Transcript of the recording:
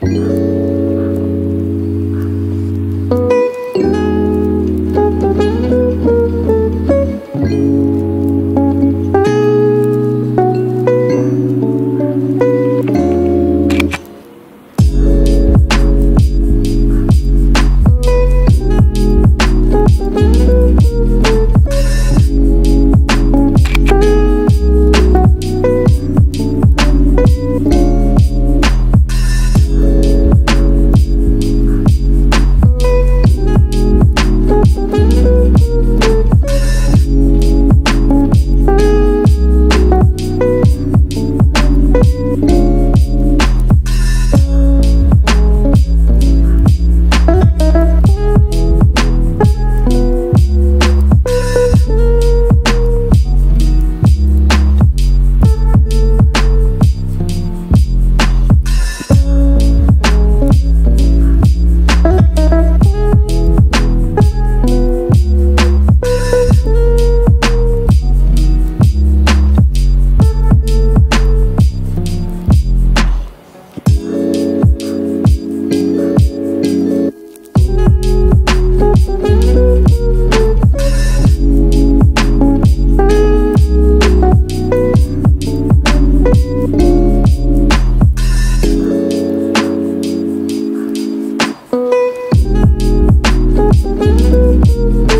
Bye. Bye. Bye.